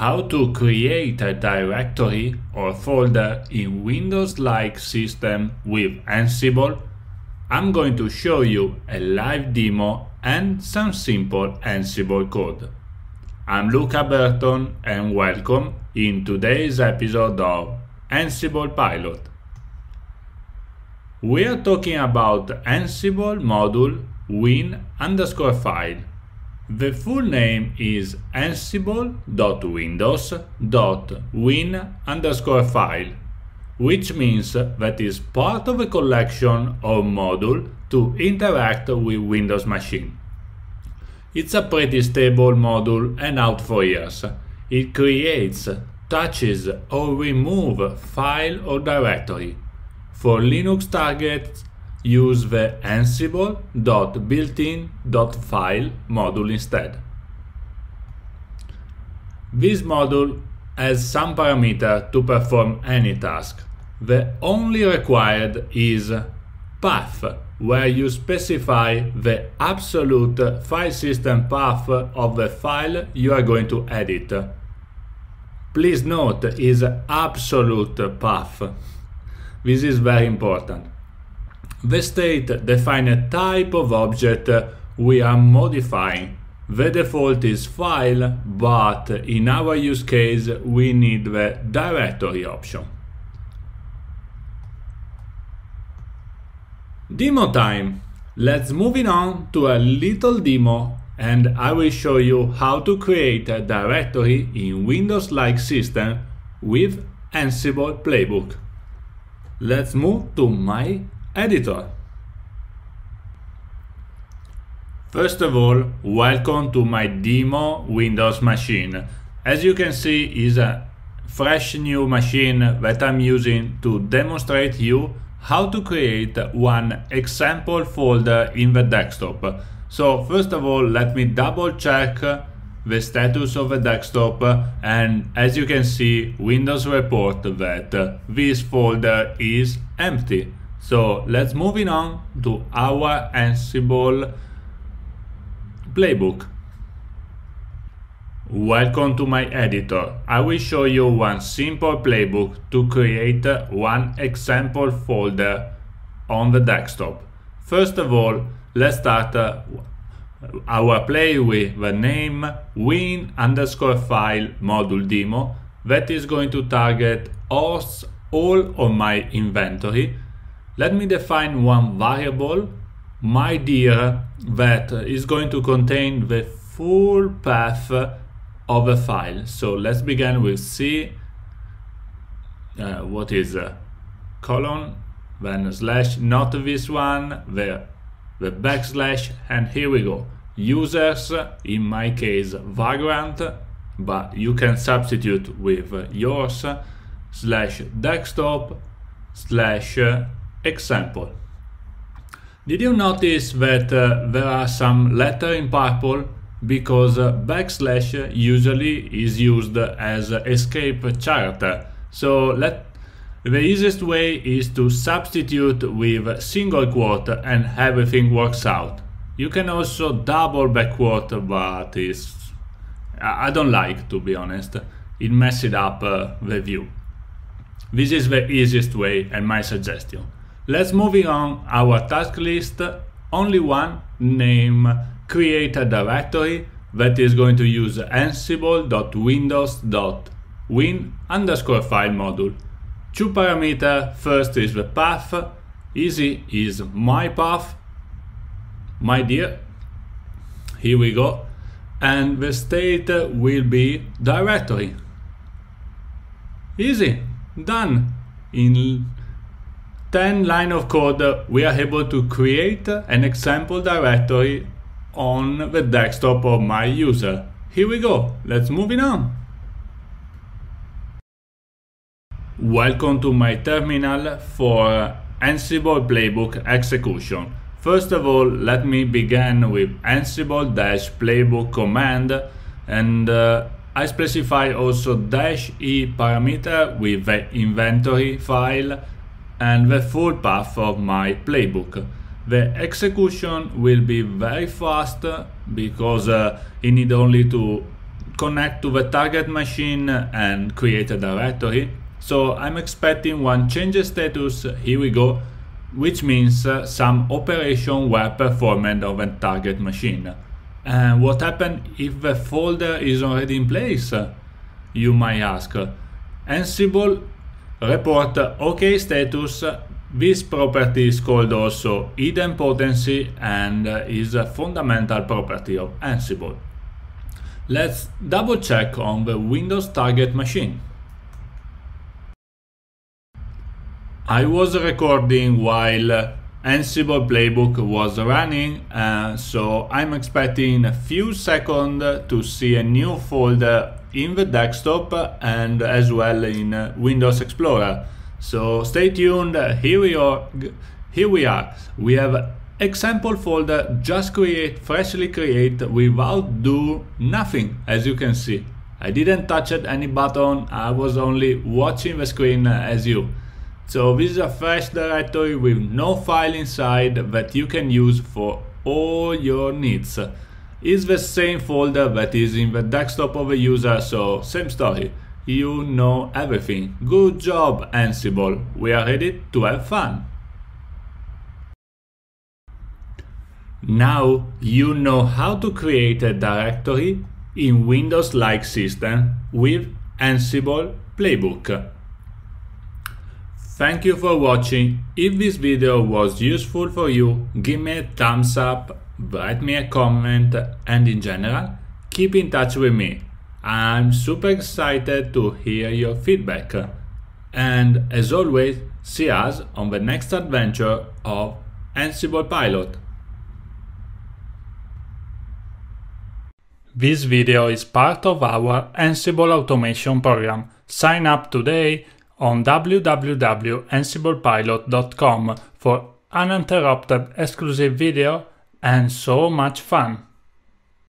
how to create a directory or folder in Windows-like system with Ansible, I'm going to show you a live demo and some simple Ansible code. I'm Luca Berton and welcome in today's episode of Ansible Pilot. We are talking about Ansible module win underscore file the full name is ansible.windows.win underscore file, which means that is part of a collection or module to interact with Windows machine. It's a pretty stable module and out for years. It creates, touches or remove file or directory. For Linux targets use the ansible.builtin.file module instead. This module has some parameter to perform any task. The only required is path, where you specify the absolute file system path of the file you are going to edit. Please note is absolute path. This is very important. The state defines a type of object we are modifying. The default is file, but in our use case we need the directory option. Demo time! Let's moving on to a little demo and I will show you how to create a directory in Windows-like system with Ansible Playbook. Let's move to my editor. First of all, welcome to my demo Windows machine. As you can see is a fresh new machine that I'm using to demonstrate you how to create one example folder in the desktop. So first of all, let me double check the status of the desktop and as you can see Windows report that this folder is empty. So let's moving on to our Ansible playbook. Welcome to my editor. I will show you one simple playbook to create one example folder on the desktop. First of all, let's start uh, our play with the name win underscore file module demo that is going to target all of my inventory let me define one variable, my dir, that is going to contain the full path of a file. So let's begin with C, uh, what is uh, colon, then slash, not this one, the, the backslash, and here we go. Users, in my case, Vagrant, but you can substitute with yours, slash desktop, slash Example. Did you notice that uh, there are some letter in purple? Because uh, backslash usually is used as escape chart. So let the easiest way is to substitute with single quote and everything works out. You can also double back quote, but it's, I don't like to be honest. It messes up uh, the view. This is the easiest way and my suggestion. Let's moving on our task list. Only one name create a directory that is going to use ansible.windows.win underscore file module. Two parameter, first is the path, easy is my path, my dir, here we go, and the state will be directory. Easy, done. In 10 line of code, we are able to create an example directory on the desktop of my user. Here we go, let's move it on. Welcome to my terminal for Ansible Playbook execution. First of all, let me begin with ansible-playbook command and uh, I specify also dash e parameter with the inventory file and the full path of my playbook. The execution will be very fast because uh, you need only to connect to the target machine and create a directory. So I'm expecting one change status, here we go, which means uh, some operation were performed on the target machine. And what happened if the folder is already in place? You might ask. Ansible report OK status. This property is called also idempotency and is a fundamental property of Ansible. Let's double check on the Windows target machine. I was recording while Ansible playbook was running, uh, so I'm expecting a few seconds to see a new folder in the desktop and as well in Windows Explorer. So stay tuned, here we are. Here we are. We have example folder just create freshly create without do nothing as you can see. I didn't touch at any button, I was only watching the screen as you. So this is a fresh directory with no file inside that you can use for all your needs. It's the same folder that is in the desktop of the user, so same story. You know everything. Good job Ansible, we are ready to have fun. Now you know how to create a directory in Windows-like system with Ansible Playbook. Thank you for watching. If this video was useful for you, give me a thumbs up, write me a comment and in general, keep in touch with me. I'm super excited to hear your feedback. And as always, see us on the next adventure of Ansible Pilot. This video is part of our Ansible automation program. Sign up today on www.ansiblepilot.com for uninterrupted exclusive video and so much fun.